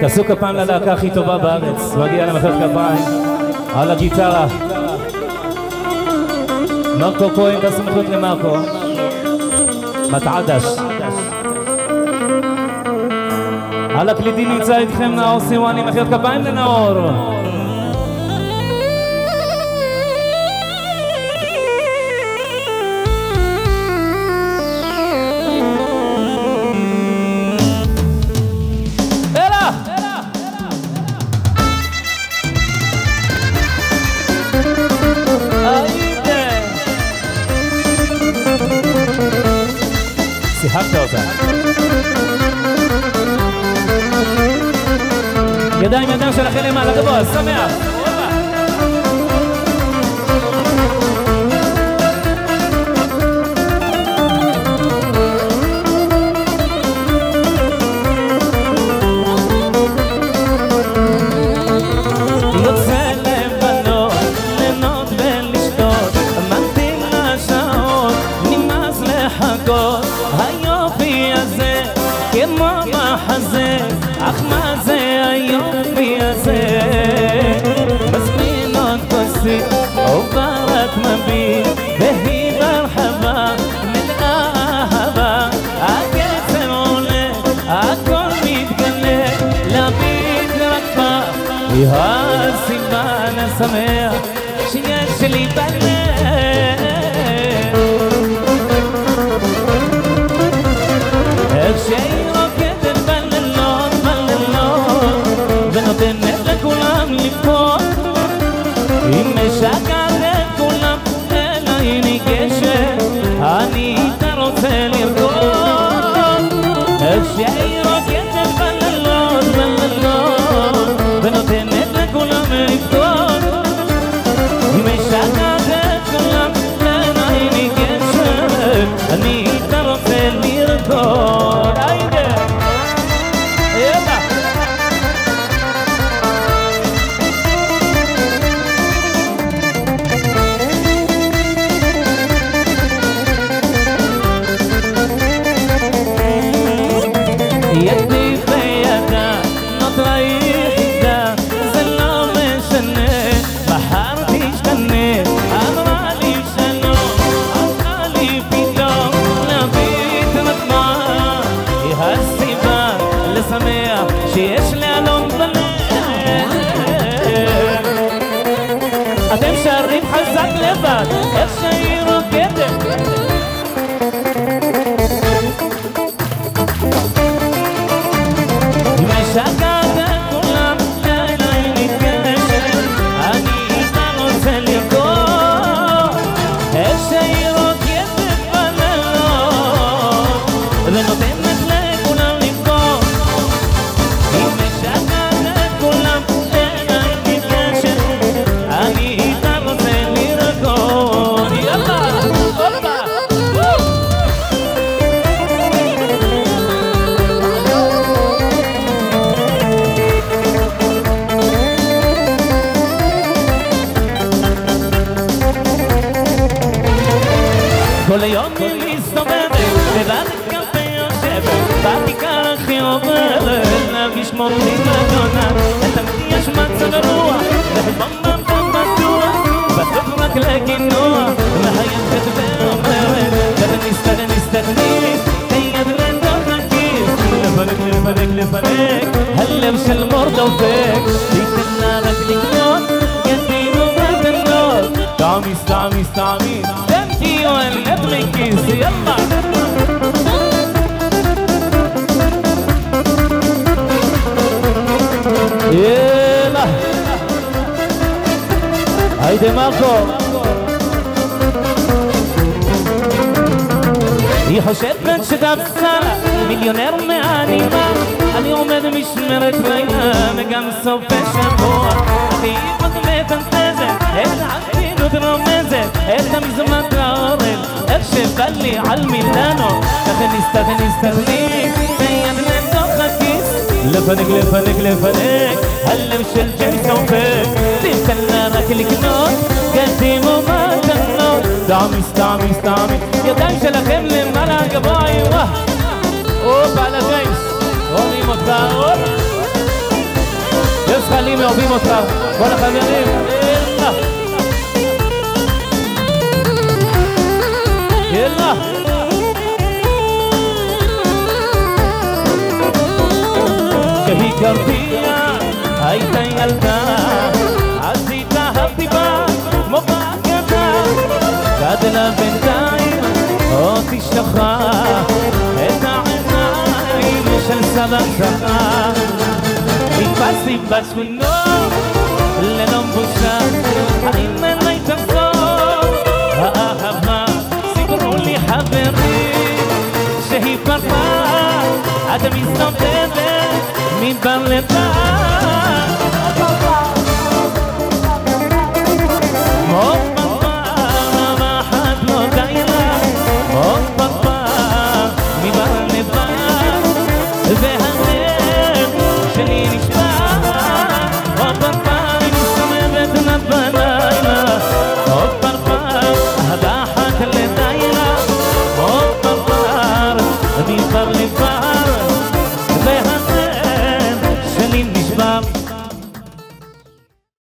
תעשו כפיים ללהקה הכי טובה בארץ, מגיע למחאת כפיים על הגיטרה. מרקו כהן, תעשו מחיאות למרקו. מתעדש. על הקליטים נמצא איתכם נאור סיואני, מחיאות כפיים לנאור. שיחקת אותה. ידיים ידיים שלכם למעלה גבוה, שמח. מחזה, אך מה זה היופי הזה? מזמין עוד כוסית, עובר רק מביט, והיא ברחבה, מלאה אהבה, הקצב עולה, הכל מתגלה, להביט רק בה, היא הסימן השמח שיש לי בלב. 因为啥 يدي بيدك نظرة يحدى زلة من شنة. بحر تجتنة أمرا لي شنو أمرا لي بيدو نبيت نطمع يهزبا لسميع شيش لعلم بلا أتم شارين حزك لبك الشيء מסתובבת, לבד קפה יושבת, בכיכר הכי עוברת, להרגיש מוטי לגונה, תמיד יש מצב רוח, לחלבון במקום בטוח, בסוף רק לקינוח, מחייכת ואומרת, כזה נסתכל נסתכלית, היד לתוך הכיס, לפרק לפרק לפרק, הלב של מור דופק, תיתן לה רק לקנות, ידינו מתנות, תעמיס תעמיס תעמיס, יאללה. היידה מרקו היא חושבת שדווקא מיליונר מהנימה. אני עומד משמרת לילה וגם סופי שבוע אני עוד מטנטזת את העתידות רומזת את המזמן تخلي على الميلانو. اغني استغني استغنيك بين من دخلك لفنك لفنك لفنك. هلا مش الجرس وفيك تتلا ركلك نور قديم وما تنور دعمي استعمي استعمي يا دايش لخير للملا قباي واه. أوب على دايش قومي مطار. بس خليني اقوم مطار. ولا خليني ילדה. אז התאהבתי בה כמו בהגדה גדלה בינתיים עוד תשלחה את העיניים של סבא זכה נתפסתי בשכונות ללא בושה. האם אליי תחזור האהבה סיפרו לי חברים שהיא פרחה. עד מסתובבת מדבר לבד